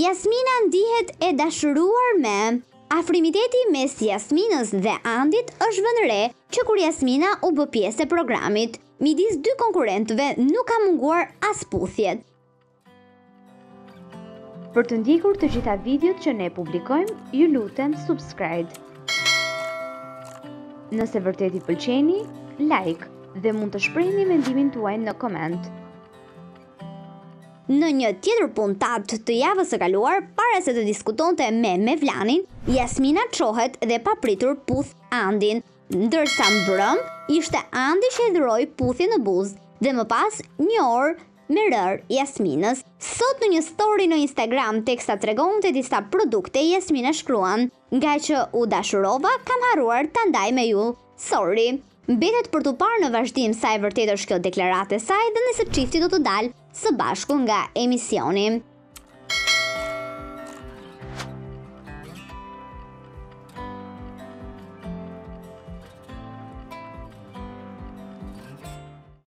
Jasmina ndihet e dashuruar me Afrimiteti mes Jasminës dhe Andit është vënë re që kur Jasmina u bë pjesë e programit, midis dy konkurrentëve nuk ka munguar as puthjet. Për të ndjekur të gjitha videot që ne publikojmë, ju lutem subscribe. Nëse vërtet i pëlqeni, like dhe mund të shprehni mendimin tuaj në koment. Në një tjetër puntatë të javës së kaluar, para se të diskutonte me Mevlanin, Jasmina çohet dhe papritur puth Andin. Ndërsa mbrëm, ishte Andi që i dhuroi puthje në buzë dhe më pas një orë Me rërë, Jasminës, sot në një story në Instagram teksa tregonte disa produkte Jasmina shkruan, Ngaqë u dashurova, kam harruar ta ndaj me ju. Sorry. Mbetet për t'u parë në vazhdim sa e vërtetë është kjo deklaratë e saj dhe nëse çifti do të dalë së bashku nga emisioni.